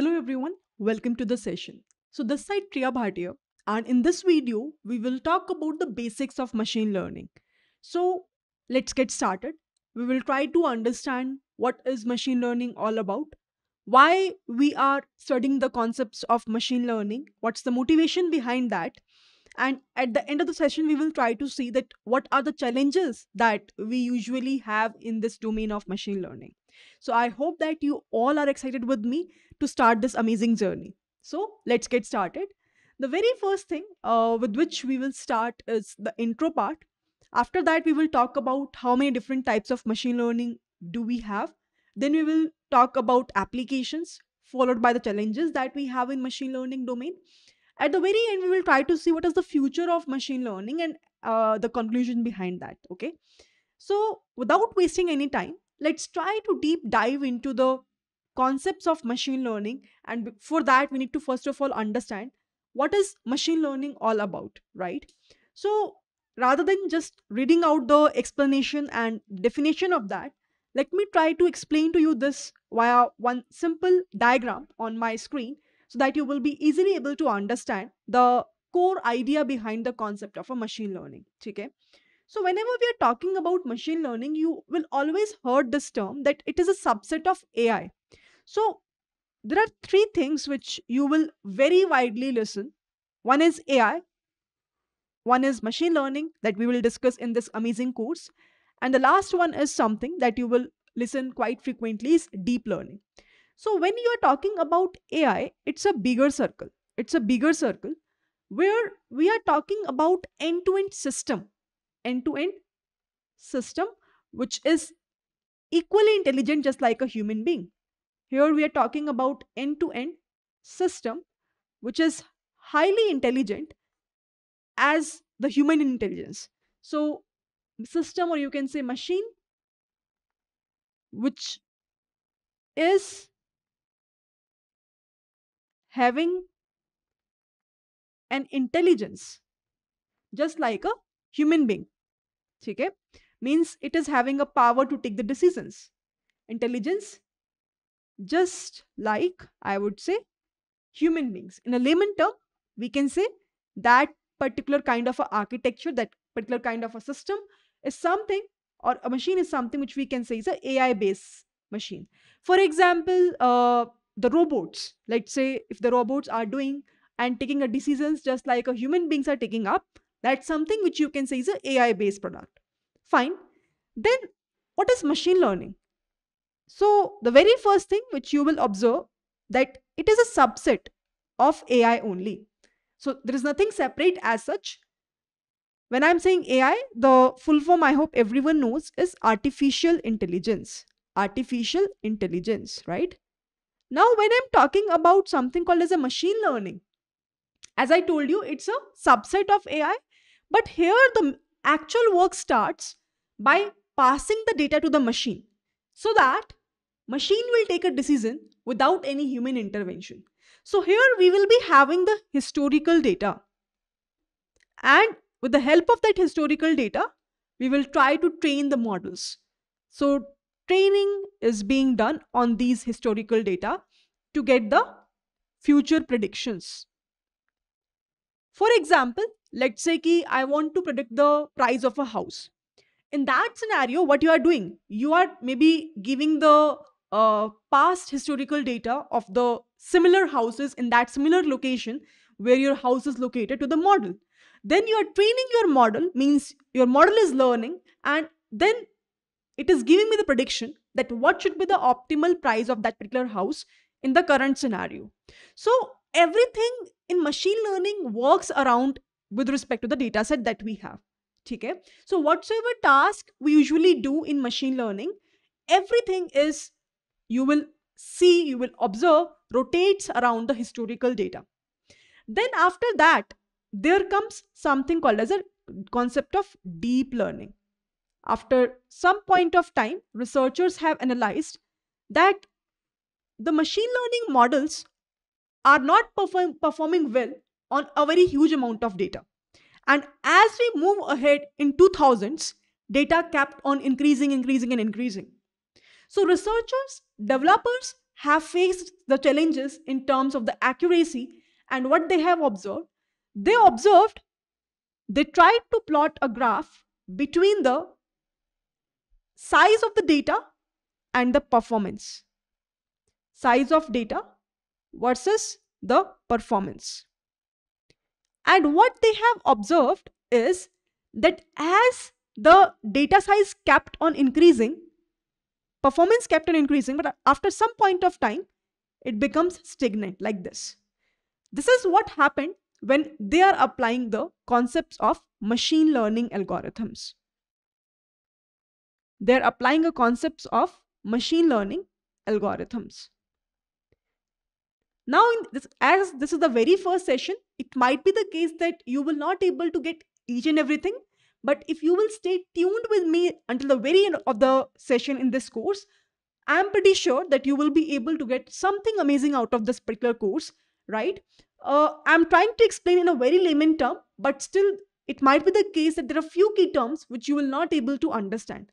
Hello everyone, welcome to the session. So this side Priya Bhatia and in this video we will talk about the basics of machine learning. So let's get started. We will try to understand what is machine learning all about, why we are studying the concepts of machine learning, what's the motivation behind that, and at the end of the session we will try to see that what are the challenges that we usually have in this domain of machine learning. So I hope that you all are excited with me to start this amazing journey. So let's get started. The very first thing uh, with which we will start is the intro part. After that, we will talk about how many different types of machine learning do we have. Then we will talk about applications, followed by the challenges that we have in machine learning domain. At the very end, we will try to see what is the future of machine learning and uh, the conclusion behind that. Okay. So without wasting any time, let's try to deep dive into the concepts of machine learning and for that we need to first of all understand what is machine learning all about right? So rather than just reading out the explanation and definition of that let me try to explain to you this via one simple diagram on my screen so that you will be easily able to understand the core idea behind the concept of a machine learning okay? So whenever we are talking about machine learning you will always heard this term that it is a subset of ai so there are three things which you will very widely listen. One is AI, one is machine learning that we will discuss in this amazing course, and the last one is something that you will listen quite frequently is deep learning. So when you are talking about AI, it's a bigger circle. It's a bigger circle where we are talking about end-to-end system, end-to-end system which is equally intelligent just like a human being here we are talking about end-to-end system which is highly intelligent as the human intelligence. So system or you can say machine which is having an intelligence just like a human being okay means it is having a power to take the decisions intelligence just like I would say human beings. In a layman term, we can say that particular kind of architecture, that particular kind of a system is something or a machine is something which we can say is a AI based machine. For example, uh, the robots, let's say if the robots are doing and taking a decisions just like a human beings are taking up, that's something which you can say is a AI based product. Fine. Then what is machine learning? So the very first thing which you will observe that it is a subset of AI only. So there is nothing separate as such. When I'm saying AI, the full form I hope everyone knows is artificial intelligence. Artificial intelligence, right? Now when I'm talking about something called as a machine learning, as I told you, it's a subset of AI. But here the actual work starts by passing the data to the machine so that machine will take a decision without any human intervention. So here we will be having the historical data. And with the help of that historical data, we will try to train the models. So training is being done on these historical data to get the future predictions. For example, let's say ki I want to predict the price of a house. In that scenario, what you are doing, you are maybe giving the uh, past historical data of the similar houses in that similar location where your house is located to the model. Then you are training your model, means your model is learning, and then it is giving me the prediction that what should be the optimal price of that particular house in the current scenario. So everything in machine learning works around with respect to the data set that we have. Okay? So whatsoever task we usually do in machine learning, everything is you will see, you will observe rotates around the historical data. Then after that, there comes something called as a concept of deep learning. After some point of time, researchers have analyzed that the machine learning models are not perform performing well on a very huge amount of data. And as we move ahead in 2000s, data kept on increasing, increasing, and increasing. So researchers, developers have faced the challenges in terms of the accuracy and what they have observed, they observed, they tried to plot a graph between the size of the data and the performance. Size of data versus the performance. And what they have observed is that as the data size kept on increasing, performance kept on increasing, but after some point of time, it becomes stagnant like this. This is what happened when they are applying the concepts of machine learning algorithms. They're applying the concepts of machine learning algorithms. Now, this, as this is the very first session, it might be the case that you will not able to get each and everything. But if you will stay tuned with me until the very end of the session in this course, I'm pretty sure that you will be able to get something amazing out of this particular course, right? Uh, I'm trying to explain in a very layman term, but still it might be the case that there are few key terms which you will not able to understand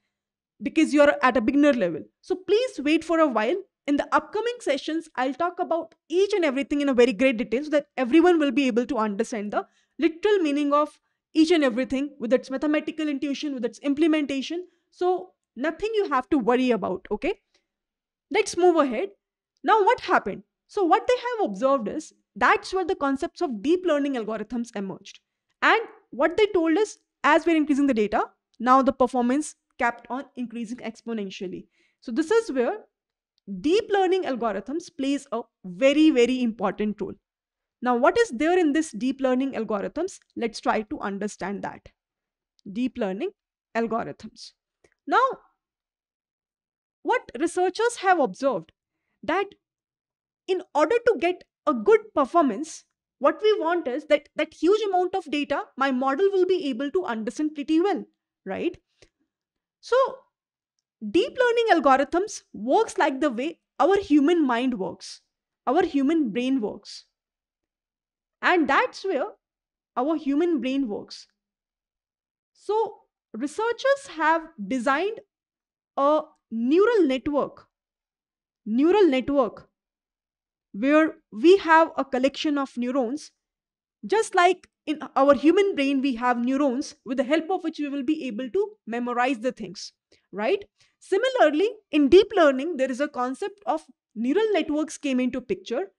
because you're at a beginner level. So please wait for a while. In the upcoming sessions, I'll talk about each and everything in a very great detail so that everyone will be able to understand the literal meaning of each and everything with its mathematical intuition, with its implementation. So nothing you have to worry about, okay? Let's move ahead. Now what happened? So what they have observed is that's where the concepts of deep learning algorithms emerged. And what they told us as we're increasing the data, now the performance kept on increasing exponentially. So this is where deep learning algorithms plays a very, very important role. Now, what is there in this deep learning algorithms? Let's try to understand that. Deep learning algorithms. Now, what researchers have observed that in order to get a good performance, what we want is that that huge amount of data my model will be able to understand pretty well, right? So deep learning algorithms works like the way our human mind works, our human brain works. And that's where our human brain works. So researchers have designed a neural network, neural network, where we have a collection of neurons, just like in our human brain, we have neurons with the help of which we will be able to memorize the things, right? Similarly, in deep learning, there is a concept of neural networks came into picture,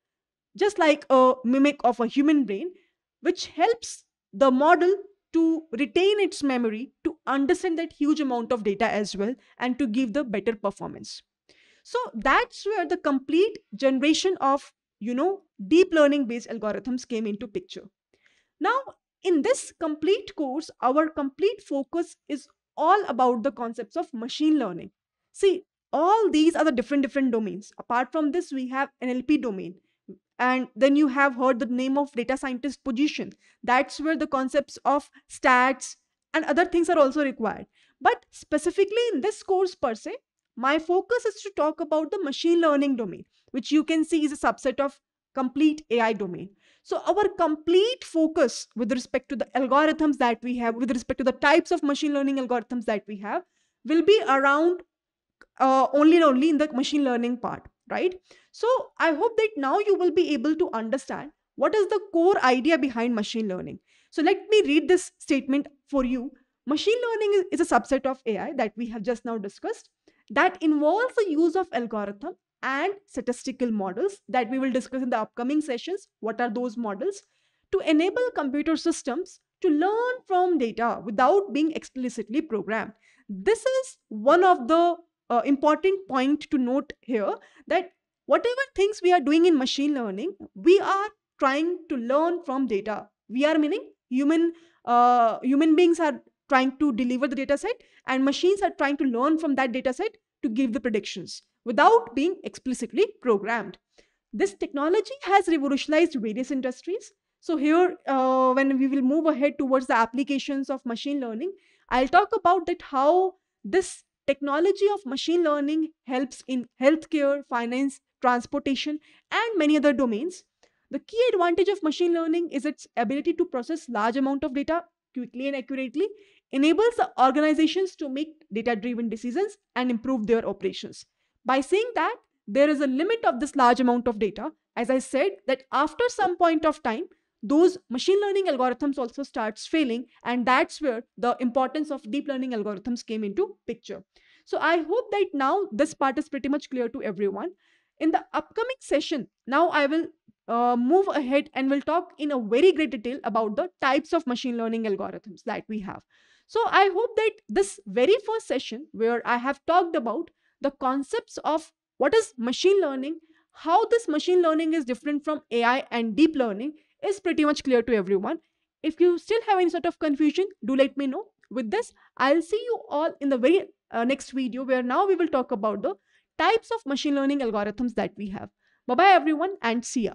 just like a mimic of a human brain, which helps the model to retain its memory, to understand that huge amount of data as well, and to give the better performance. So that's where the complete generation of, you know, deep learning based algorithms came into picture. Now, in this complete course, our complete focus is all about the concepts of machine learning. See, all these are the different different domains. Apart from this, we have NLP domain. And then you have heard the name of data scientist position. That's where the concepts of stats and other things are also required. But specifically in this course per se, my focus is to talk about the machine learning domain, which you can see is a subset of complete AI domain. So our complete focus with respect to the algorithms that we have, with respect to the types of machine learning algorithms that we have, will be around uh, only and only in the machine learning part, right? So I hope that now you will be able to understand what is the core idea behind machine learning. So let me read this statement for you. Machine learning is a subset of AI that we have just now discussed that involves the use of algorithm and statistical models that we will discuss in the upcoming sessions. What are those models? To enable computer systems to learn from data without being explicitly programmed. This is one of the uh, important point to note here that whatever things we are doing in machine learning, we are trying to learn from data. We are meaning human uh, human beings are trying to deliver the data set and machines are trying to learn from that data set to give the predictions without being explicitly programmed. This technology has revolutionized various industries. So here, uh, when we will move ahead towards the applications of machine learning, I'll talk about that how this technology of machine learning helps in healthcare, finance, transportation, and many other domains. The key advantage of machine learning is its ability to process large amount of data quickly and accurately, enables the organizations to make data-driven decisions and improve their operations. By saying that, there is a limit of this large amount of data. As I said, that after some point of time, those machine learning algorithms also starts failing and that's where the importance of deep learning algorithms came into picture. So i hope that now this part is pretty much clear to everyone. In the upcoming session now i will uh, move ahead and we'll talk in a very great detail about the types of machine learning algorithms that we have. So i hope that this very first session where i have talked about the concepts of what is machine learning how this machine learning is different from ai and deep learning is pretty much clear to everyone. If you still have any sort of confusion, do let me know. With this, I'll see you all in the very uh, next video where now we will talk about the types of machine learning algorithms that we have. Bye-bye everyone and see ya.